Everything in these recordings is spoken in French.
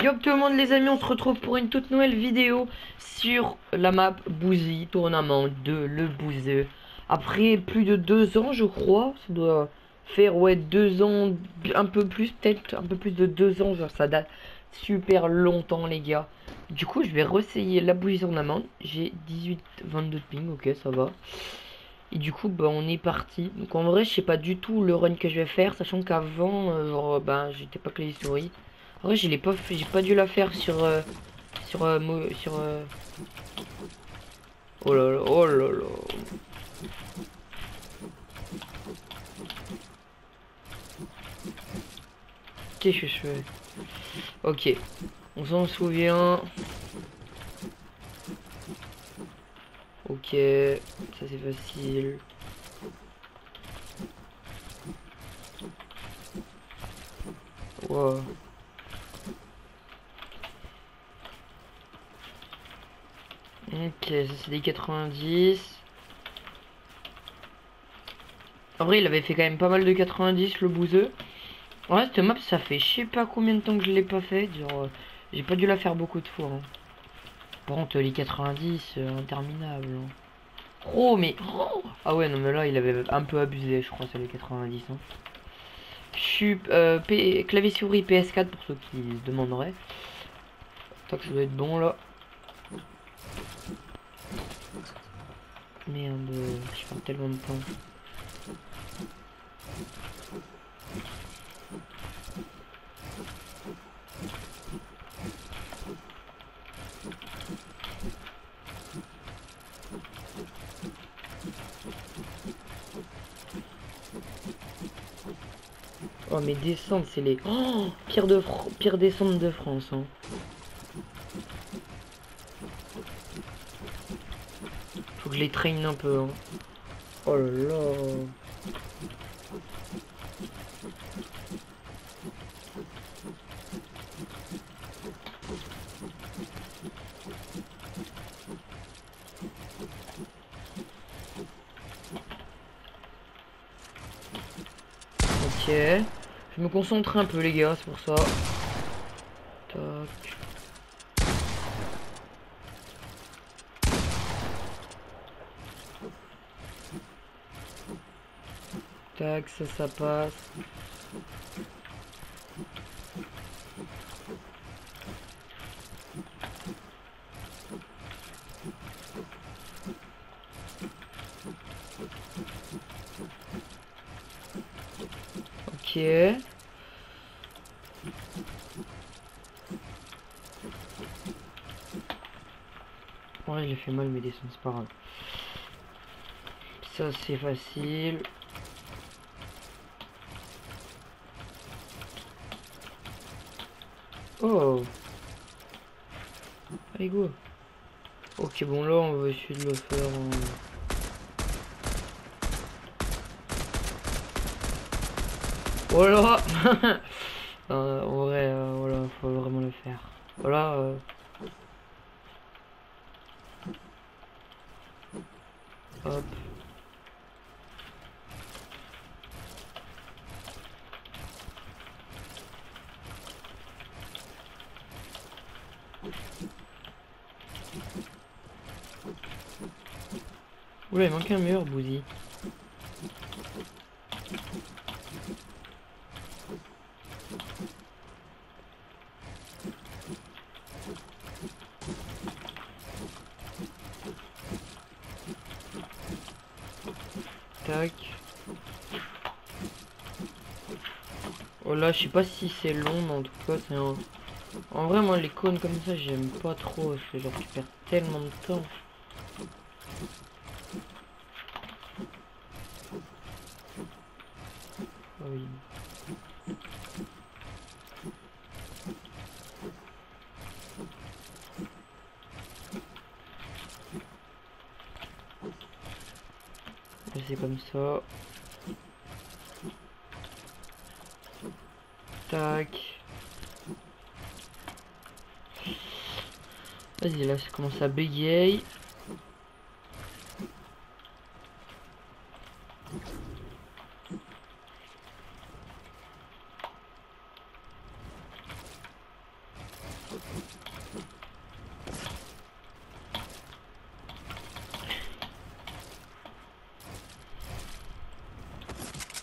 Yo tout le monde les amis, on se retrouve pour une toute nouvelle vidéo sur la map Bouzy, tournament de Le Bouzeux. Après plus de deux ans je crois, ça doit faire ouais deux ans, un peu plus peut-être, un peu plus de deux ans, genre ça date super longtemps les gars. Du coup je vais réessayer la Bouzy tournament, j'ai 18, 22 de ping, ok ça va. Et du coup bah on est parti. Donc en vrai je sais pas du tout le run que je vais faire, sachant qu'avant euh, bah j'étais pas les souris. Vrai, j'ai pas pas dû la faire sur euh, sur euh, sur euh... Oh là là, oh là là. Qu'est-ce que je fais? Ok, on s'en souvient. Ok, ça c'est facile. Wow. Ok, ça c'est des 90. En vrai, il avait fait quand même pas mal de 90, le bouseux. Ouais, cette map, ça fait je sais pas combien de temps que je l'ai pas fait. Genre, euh, j'ai pas dû la faire beaucoup de fois. Hein. Par contre, les 90, euh, interminable. Hein. Oh, mais... Oh ah ouais, non, mais là, il avait un peu abusé, je crois, c'est les 90. Hein. Je suis... Euh, clavier souris PS4, pour ceux qui se demanderaient. Tant que ça doit être bon, là. Merde, je prends tellement de temps. Oh mais descendre c'est les oh, pire de pire descente de France hein. Je les traîne un peu. Hein. Oh là là. Ok. Je me concentre un peu les gars, c'est pour ça. Tac. Tac, ça, passe. Ok. Ouais, j'ai fait mal, mais des c'est pas grave. Ça, c'est facile. Oh. Allez go. Ok bon là on va essayer de le faire en... Voilà. Euh, En vrai euh, voilà faut vraiment le faire. Voilà euh... Hop Oula, il manque un mur, Bouzy. Tac. Oh là, je sais pas si c'est long, mais en tout cas, c'est un... En vrai, moi, les cônes comme ça, j'aime pas trop. Parce que genre, tu perds tellement de temps. Ah oui. Comme ça. Tac. Vas-y, là, ça commence à bégayer.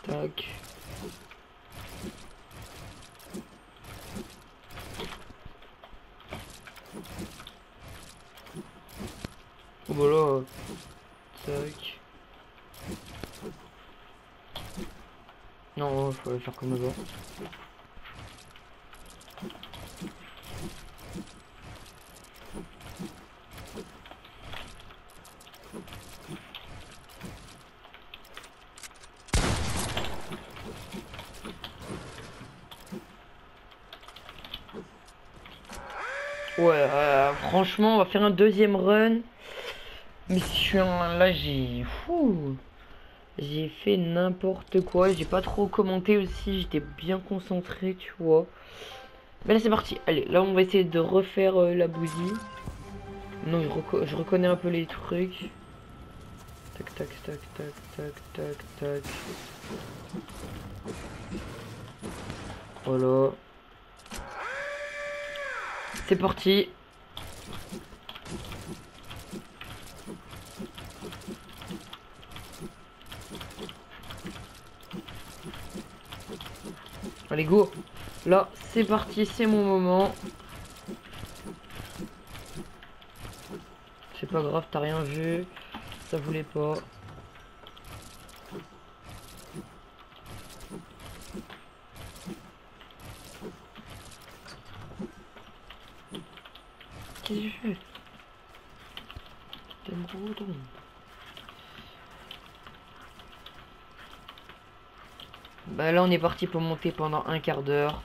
Tac. Oh bah là. Tac. Non, faut faire comme avant. Ouais, euh, franchement, on va faire un deuxième run. Mais un... Là, j'ai... J'ai fait n'importe quoi. J'ai pas trop commenté aussi. J'étais bien concentré, tu vois. Mais là, c'est parti. Allez, là, on va essayer de refaire euh, la bousille. Non, je, je, reconnais un peu les trucs. Tac, tac, tac, tac, tac, tac, tac. Voilà. C'est parti. Allez, go Là, c'est parti, c'est mon moment. C'est pas grave, t'as rien vu. Ça voulait pas. Bah là on est parti pour monter pendant un quart d'heure.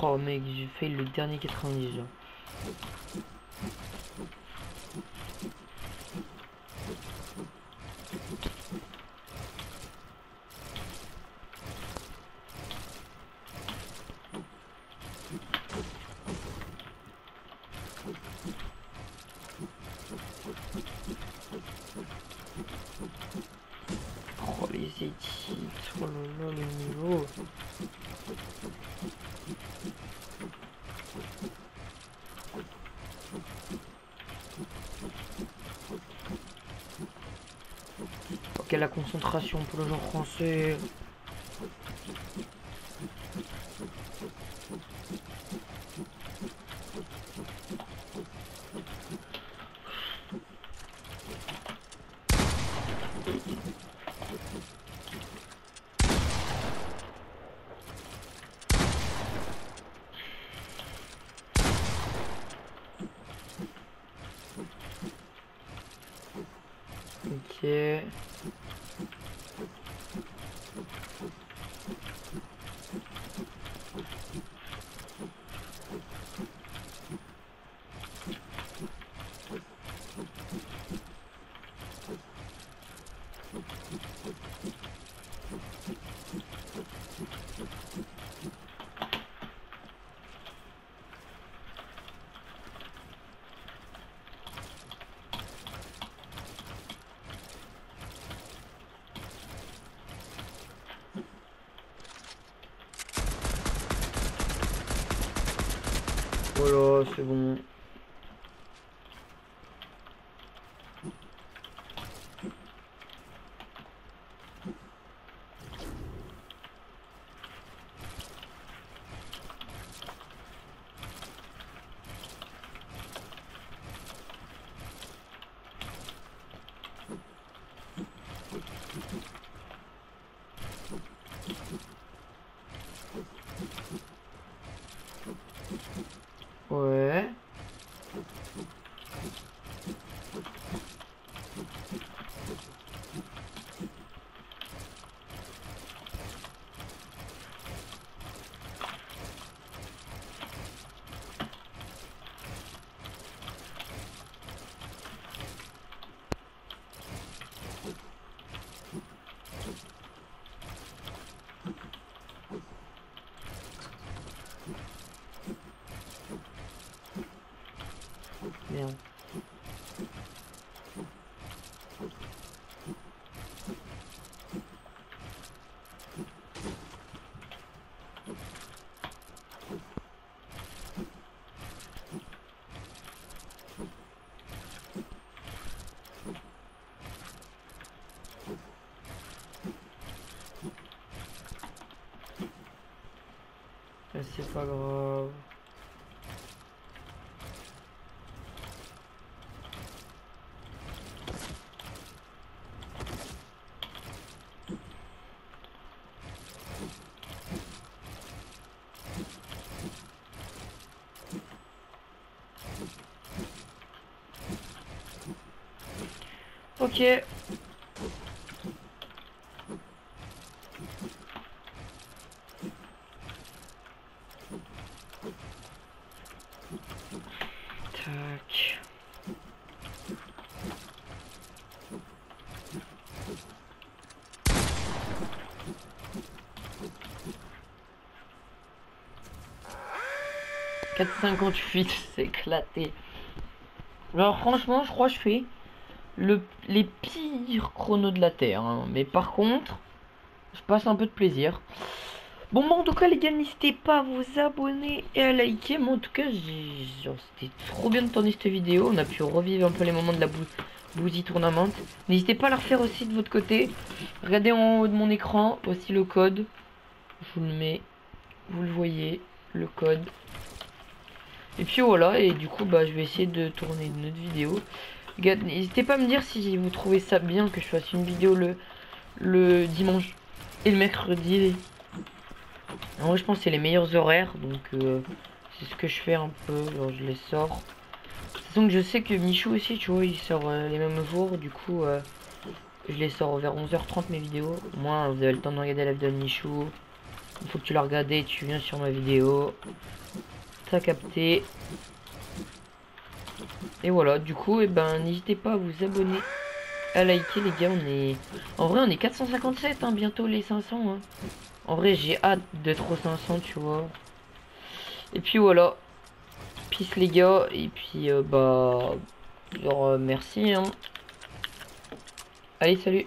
Oh mec, j'ai fait le dernier 90 Oh les étiques, oh là là le niveau Ok, la concentration pour le genre français. Ok. Bon. Ok. Tac. « 4,58, c'est éclaté. Alors franchement, je crois que je fais le, les pires chronos de la Terre. Hein. Mais par contre, je passe un peu de plaisir. Bon, bon, en tout cas, les gars, n'hésitez pas à vous abonner et à liker. Moi, en tout cas, c'était trop bien de tourner cette vidéo. On a pu revivre un peu les moments de la bou Tournament. N'hésitez pas à la refaire aussi de votre côté. Regardez en haut de mon écran aussi le code. Je vous le mets. Vous le voyez, le code. Et puis voilà, et du coup, bah, je vais essayer de tourner une autre vidéo. N'hésitez pas à me dire si vous trouvez ça bien que je fasse une vidéo le, le dimanche et le mercredi. En vrai, je pense que c'est les meilleurs horaires. Donc, euh, c'est ce que je fais un peu. je les sors. Donc, je sais que Michou aussi, tu vois, il sort euh, les mêmes jours. Du coup, euh, je les sors vers 11h30 mes vidéos. Moi, vous avez le temps de regarder la vidéo de Michou. Il faut que tu la regardes et tu viens sur ma vidéo. T'as capté. Et voilà, du coup, et eh ben, n'hésitez pas à vous abonner, à liker, les gars. On est, en vrai, on est 457, hein, bientôt les 500. Hein. En vrai, j'ai hâte d'être aux 500, tu vois. Et puis voilà. Peace, les gars. Et puis, euh, bah, genre, euh, merci. Hein. Allez, salut.